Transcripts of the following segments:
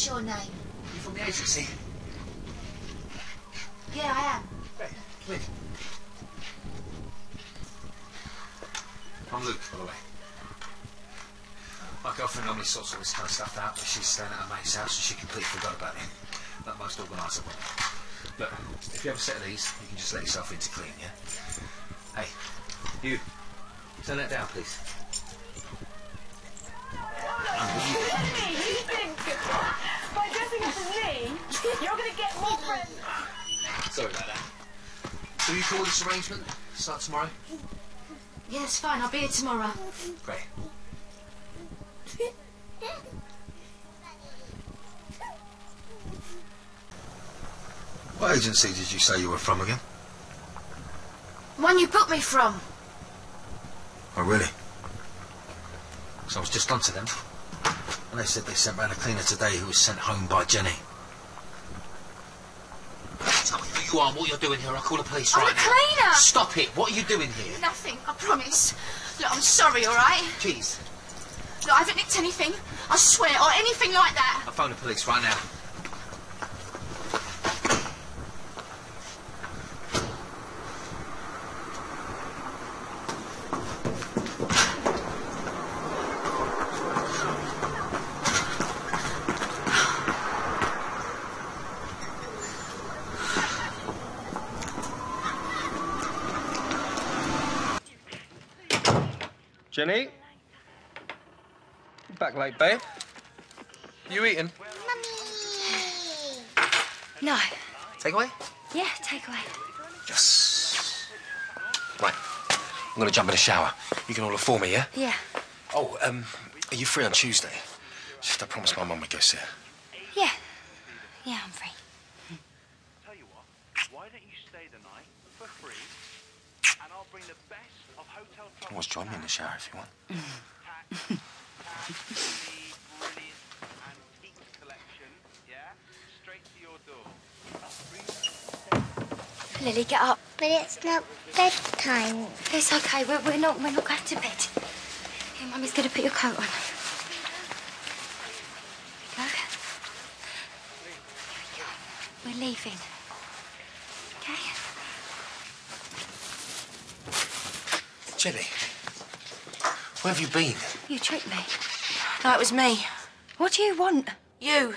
What's your name? You from the agency? Yeah, I am. Hey, come in. I'm Luke, by the way. My girlfriend normally sorts all this kind of stuff out, but she's staying at her mate's house and she completely forgot about him. Like most organiser would. Look, if you have a set of these, you can just let yourself in to clean, yeah? Hey, you. Turn that down, please. Jimmy, you think by dressing me, you're going to get more friends? Sorry about that. So you call this arrangement? Start tomorrow? Yeah, it's fine. I'll be here tomorrow. Great. What agency did you say you were from again? One you booked me from. Oh, really? So I was just onto them. And they said they sent round a cleaner today who was sent home by Jenny. Tell me who you are and what you're doing here. I'll call the police I'm right a now. cleaner. Stop it. What are you doing here? Nothing. I promise. Look, I'm sorry. All right. Jeez. Look, I haven't nicked anything. I swear, or anything like that. I'll phone the police right now. Jenny? Back late, babe. You eating? No. Take away? Yeah, take away. Yes. Right. I'm gonna jump in the shower. You can order for me, yeah? Yeah. Oh, um, are you free on Tuesday? Just I promised my mum we'd go see her. Yeah. Yeah, I'm free. Tell you what, why don't you stay the night for free, You can always join me in the shower if you want. tax, the brilliant antique collection, yeah, straight to your. Lily, get up. But it's not bedtime. It's okay. We're, we're not we're not going to bed. Here, Mummy's going to put your coat on. Go. Here we go. We're leaving. Jenny, where have you been? You tricked me. No, it was me. What do you want? You.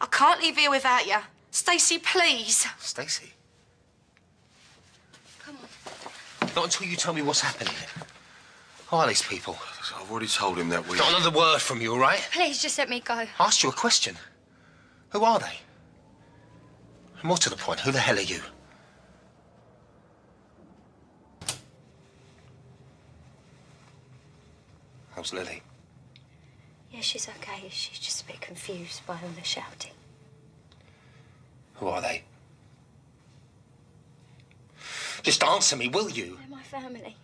I can't leave here without you. Stacey, please. Stacey? Come on. Not until you tell me what's happening. Who are these people? I've already told him that we. Not another word from you, all right? Please just let me go. I asked you a question. Who are they? And more to the point, who the hell are you? How's Lily? Yeah, she's okay. She's just a bit confused by all the shouting. Who are they? Just answer me, will you? They're my family.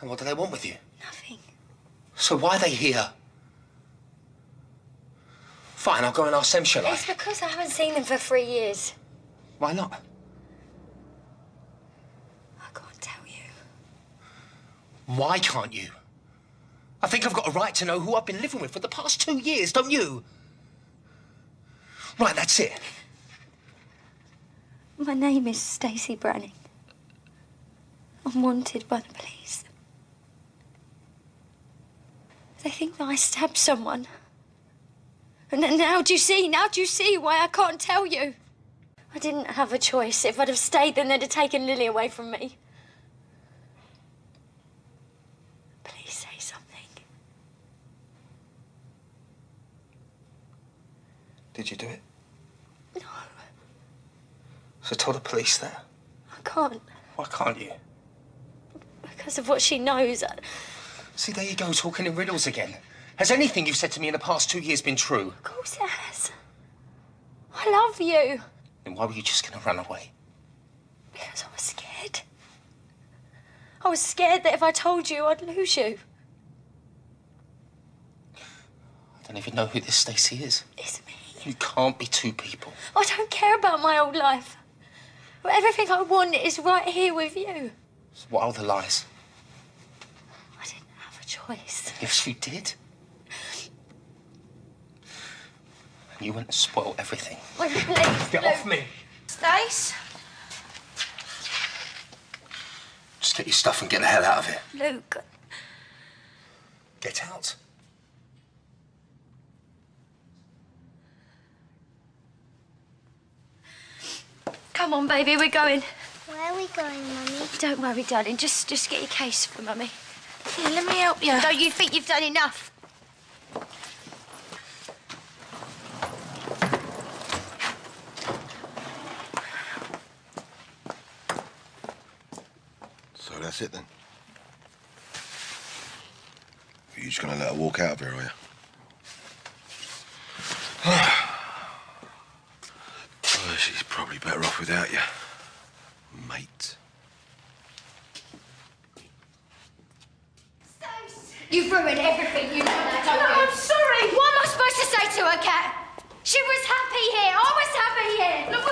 And what do they want with you? Nothing. So why are they here? Fine, I'll go and ask them, shall I? It's because I haven't seen them for three years. Why not? I can't tell you. Why can't you? I think I've got a right to know who I've been living with for the past two years, don't you? Right, that's it. My name is Stacey Branning. I'm wanted by the police. They think that I stabbed someone. And now do you see? Now do you see why I can't tell you? I didn't have a choice. If I'd have stayed, then they'd have taken Lily away from me. Please say something. Did you do it? No, So tell the police that. I can't. Why can't you? Because of what she knows. I- See, there you go, talking in riddles again. Has anything you've said to me in the past two years been true? Of course it has. I love you. Then why were you just going to run away? Because I was scared. I was scared that if I told you, I'd lose you. I don't even know who this Stacey is. It's me. You can't be two people. I don't care about my old life. Everything I want is right here with you. So what are the lies? I didn't have a choice. Yes, you did. You went and spoiled everything. Well, please, Get Luke. off me. Stace? Just get your stuff and get the hell out of here. Luke. Get out. Come on, baby, we're going. Where are we going, Mummy? Don't worry, darling. Just just get your case for mummy. Here, let me help you. Don't you think you've done enough? So that's it then. You're just gonna let her walk out of here, are you? well, she's probably better off without you, mate. You've ruined everything you know that, don't you? I'm sorry. What am I supposed to say to her, Kat? She was happy here. I was happy here. Look,